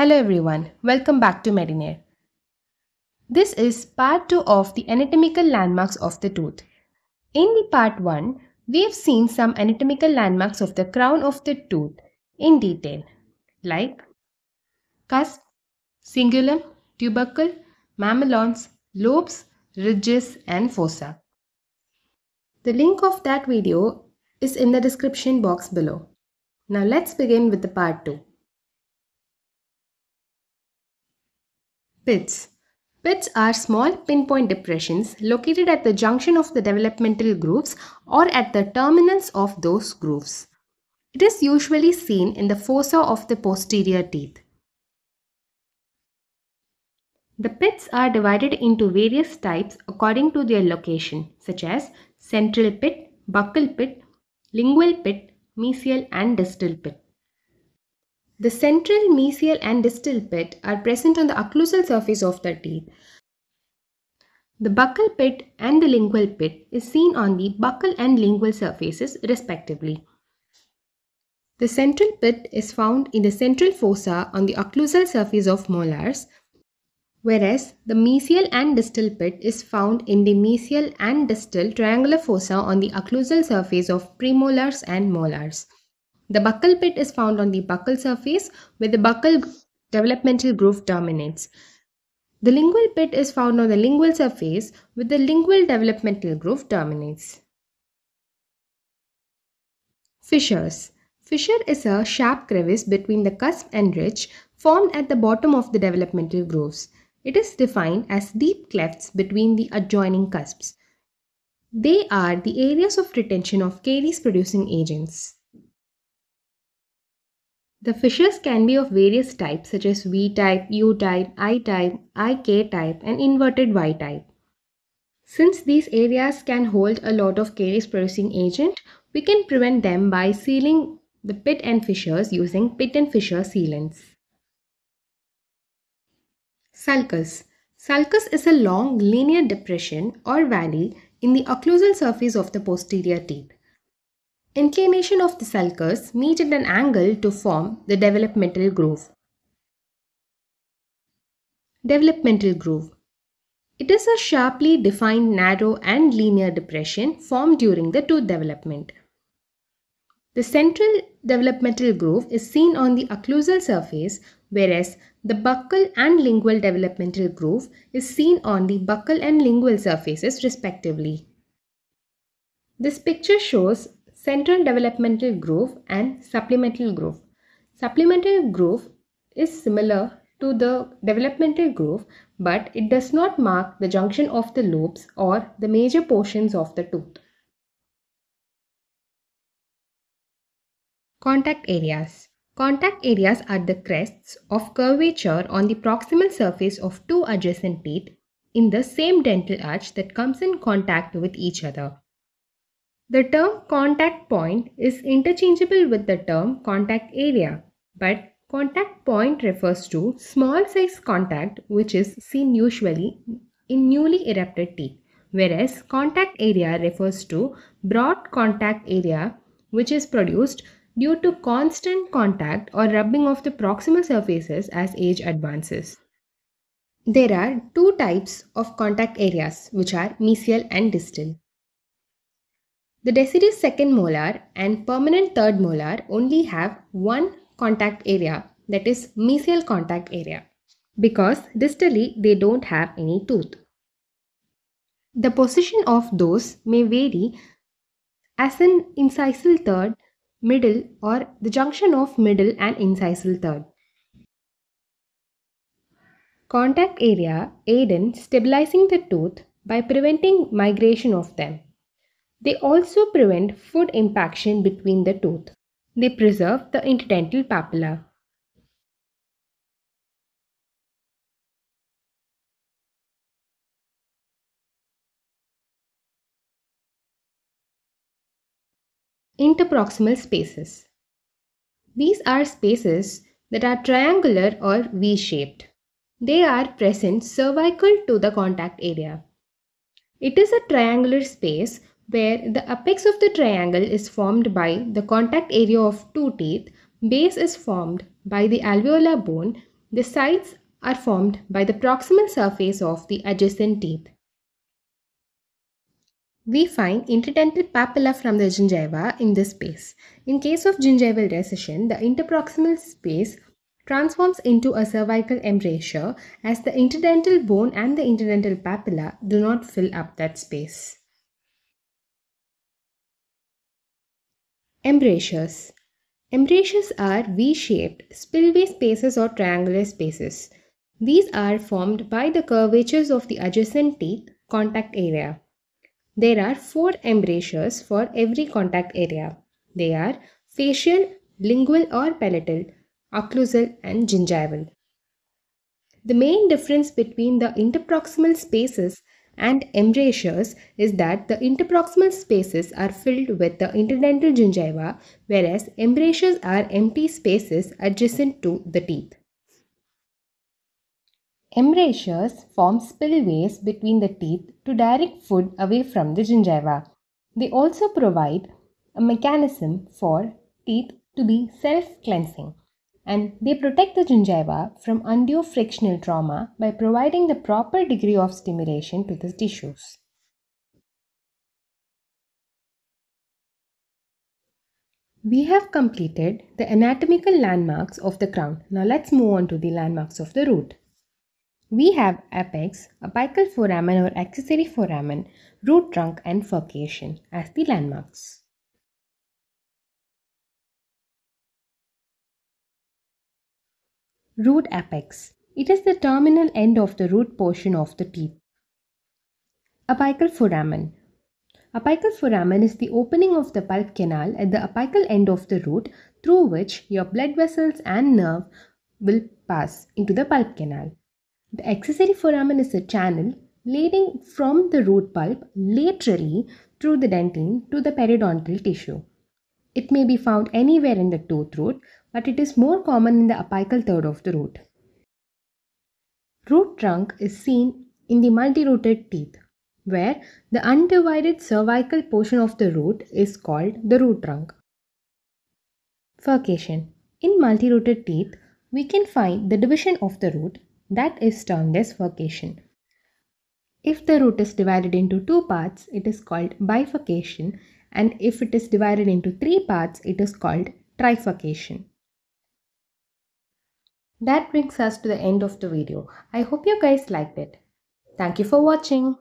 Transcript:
Hello everyone, welcome back to Medinare. This is part 2 of the anatomical landmarks of the tooth. In the part 1, we have seen some anatomical landmarks of the crown of the tooth in detail like cusp, cingulum, tubercle, mamelons, lobes, ridges and fossa. The link of that video is in the description box below. Now let's begin with the part 2. Pits. Pits are small pinpoint depressions located at the junction of the developmental grooves or at the terminals of those grooves. It is usually seen in the fossa of the posterior teeth. The pits are divided into various types according to their location such as central pit, buccal pit, lingual pit, mesial and distal pit. The central, mesial and distal pit are present on the occlusal surface of the teeth. The buccal pit and the lingual pit is seen on the buccal and lingual surfaces respectively. The central pit is found in the central fossa on the occlusal surface of molars, whereas the mesial and distal pit is found in the mesial and distal triangular fossa on the occlusal surface of premolars and molars. The buccal pit is found on the buccal surface where the buccal developmental groove terminates. The lingual pit is found on the lingual surface where the lingual developmental groove terminates. Fissures Fissure is a sharp crevice between the cusp and ridge formed at the bottom of the developmental grooves. It is defined as deep clefts between the adjoining cusps. They are the areas of retention of caries producing agents. The fissures can be of various types such as V-type, U-type, I-type, IK-type and inverted Y-type. Since these areas can hold a lot of caries producing agent, we can prevent them by sealing the pit and fissures using pit and fissure sealants. Sulcus. Sulcus is a long linear depression or valley in the occlusal surface of the posterior teeth. Inclination of the sulcus meet at an angle to form the developmental groove. Developmental groove. It is a sharply defined narrow and linear depression formed during the tooth development. The central developmental groove is seen on the occlusal surface whereas the buccal and lingual developmental groove is seen on the buccal and lingual surfaces respectively. This picture shows central developmental groove and supplemental groove. Supplemental groove is similar to the developmental groove but it does not mark the junction of the lobes or the major portions of the tooth. Contact areas. Contact areas are the crests of curvature on the proximal surface of two adjacent teeth in the same dental arch that comes in contact with each other. The term contact point is interchangeable with the term contact area, but contact point refers to small size contact which is seen usually in newly erupted teeth, whereas contact area refers to broad contact area which is produced due to constant contact or rubbing of the proximal surfaces as age advances. There are two types of contact areas which are mesial and distal. The deciduous second molar and permanent third molar only have one contact area that is mesial contact area because distally they don't have any tooth. The position of those may vary as an incisal third middle or the junction of middle and incisal third. Contact area aid in stabilizing the tooth by preventing migration of them. They also prevent food impaction between the tooth. They preserve the interdental papilla. interproximal spaces. These are spaces that are triangular or V-shaped. They are present cervical to the contact area. It is a triangular space where the apex of the triangle is formed by the contact area of two teeth, base is formed by the alveolar bone, The sides are formed by the proximal surface of the adjacent teeth. We find interdental papilla from the gingiva in this space. In case of gingival recession, the interproximal space transforms into a cervical embrasure as the interdental bone and the interdental papilla do not fill up that space. Embrasures Embrasures are V-shaped spillway spaces or triangular spaces. These are formed by the curvatures of the adjacent teeth contact area. There are four embrasures for every contact area. They are facial, lingual or palatal, occlusal and gingival. The main difference between the interproximal spaces and embrasures is that the interproximal spaces are filled with the interdental gingiva whereas embrasures are empty spaces adjacent to the teeth. Embrasures form spillways between the teeth to direct food away from the gingiva. They also provide a mechanism for teeth to be self-cleansing and they protect the gingiva from undue frictional trauma by providing the proper degree of stimulation to the tissues. We have completed the anatomical landmarks of the crown. Now let's move on to the landmarks of the root. We have apex, apical foramen or accessory foramen, root trunk and furcation as the landmarks. Root apex. It is the terminal end of the root portion of the teeth. Apical foramen. Apical foramen is the opening of the pulp canal at the apical end of the root through which your blood vessels and nerve will pass into the pulp canal. The accessory foramen is a channel leading from the root pulp laterally through the dentine to the periodontal tissue. It may be found anywhere in the tooth root, but it is more common in the apical third of the root. Root trunk is seen in the multi-rooted teeth, where the undivided cervical portion of the root is called the root trunk. Furcation. In multi-rooted teeth, we can find the division of the root that is termed as furcation. If the root is divided into two parts, it is called bifurcation and if it is divided into three parts, it is called trifurcation. That brings us to the end of the video. I hope you guys liked it. Thank you for watching.